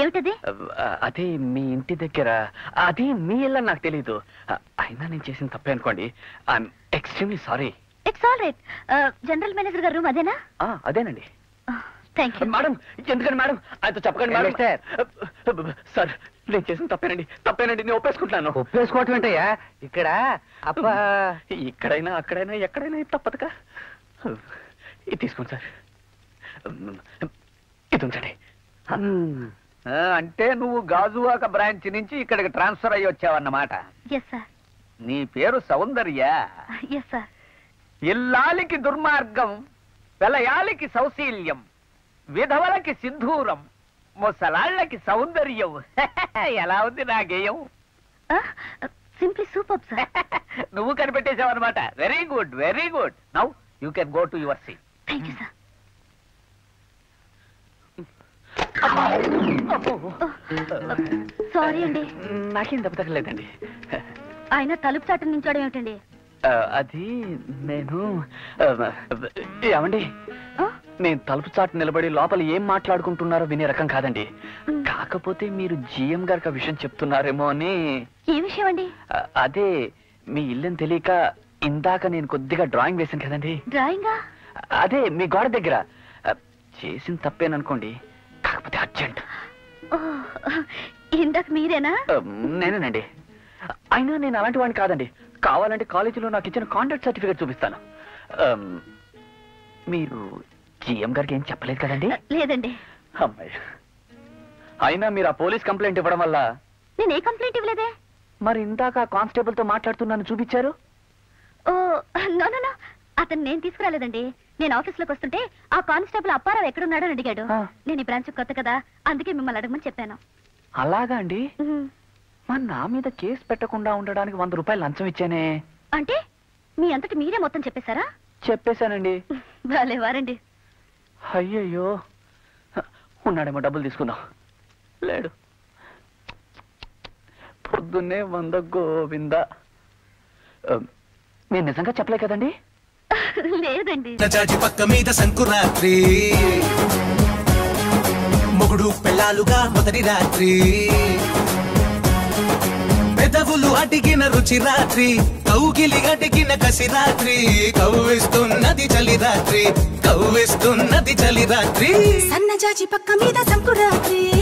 ఏమిటది? అదే మీ ఇంటి దగ్గర. అది మీ ఇల్లు నాకు తెలియదు అయినా నేను చేసిన తప్పే అనుకోండి. I'm extremely sorry it's all right general manager గారు రూమ్ అదేనా? అదేనండి. థ్యాంక్ యూ మేడం ఎందుకండి మేడం ఆయనతో చెప్పకండి మేడం సార్? నేను చేసిన తప్పేనండి. తప్పేనండి నేను ఒప్పేసుకుంటున్నాను. ఒప్పేసుకోవటం ఏంటయ్యా? ఇక్కడ? అబ్బా ఇక్కడైనా అక్కడైనా ఎక్కడైనా ఇది తప్పదుగా? ఇది తీసుకోండి సార్. ఇది ఉంచండి. అంటే నువ్వు గాజువాక బ్రాంచ్ నుంచి ఇక్కడికి ట్రాన్స్ఫర్ అయ్యి వచ్చావన్నమాట. నీ పేరు సౌందర్య. ఇల్లాలికి దుర్మార్గం వెలయాలికి సౌశీల్యం విధవలకి సింధూరం ముసలాళ్ళకి సౌందర్యం. ఎలా ఉంది నా గేయం? సింప్లీ సూపర్ సార్ నువ్వు కనిపెట్టేశావు అనమాట very good very good now you can go to your seat thank you sir sorry అండి. నాకేం దెబ్బ తగలేదండి ఆయన తలుపు చాటు నించోడం ఏమిటండి? అది నేను ఏమండి? నేను తలుపు చాటు నిలబడి లోపల ఏం మాట్లాడుకుంటున్నారో వినే రకం కాదండి. కాకపోతే మీరు జిఎం గారికి ఆ విషయం చెప్తున్నారేమో అని. ఏ విషయం అండి అదే మీ ఇల్లుని తెలియక ఇందాక నేను కొద్దిగా డ్రాయింగ్ వేశాను కదండి. డ్రాయింగా? అదే మీ గోడ దగ్గర. చేసిన తప్పేననుకోండి. కాకపోతే అర్జెంట్. ఇందాక మీరేనా? నేనేనండి. అయినా నేను అలాంటి వాడిని కాదండి. కావాలంటే కాలేజీలో నాకు ఇచ్చిన కాంటాక్ట్ సర్టిఫికేట్ చూపిస్తాను. మీరు జిఎం గారికి ఏం చెప్పలేదు కదండి? లేదండి. అమ్మాయి అయినా మీరు ఆ పోలీస్ కంప్లైంట్ ఇవ్వడం వల్ల నేను ఏ కంప్లైంట్ ఇవ్వలేదే? మరి ఇందాక కానిస్టేబుల్తో మాట్లాడుతున్నాను చూపించారు? Oh no no no. అతను నేను తీసుకురాలేదండి. నేను ఆఫీస్లోకి వస్తుంటే ఆ కానిస్టేబుల్ అప్పారావు ఎక్కడున్నాడో అని అడిగాడు నేను ఈ బ్రాంచ్ కొత్త కదా అందుకే మిమ్మల్ని అడగమని చెప్పాను. అలాగా అండి? మరి నా మీద కేసు పెట్టకుండా ఉండడానికి వంద రూపాయలు లంచం ఇచ్చానే? అంటే మీ అంతటి మీరే మొత్తం చెప్పేశారా? చెప్పేశానండి. వారండి. అయ్యయ్యో. ఉన్నాడేమో డబ్బులు తీసుకుందాం. లేడు. పొద్దున్నే వంద గోవింద. మీరు నిజంగా చెప్పలే కదండి? లేదండి. చాచి పక్క మీద సంకురాత్రి మొగుడు పెళ్ళాలుగా మొదటి రాత్రి. పెదవులు అడిగిన రుచి రాత్రి. కౌగిలి అడిగిన కసి రాత్రి. కవ్విస్తున్నది చలి రాత్రి. కవ్విస్తున్నది చలి రాత్రి. సన్నజాజి పక్క మీద సంకురాత్రి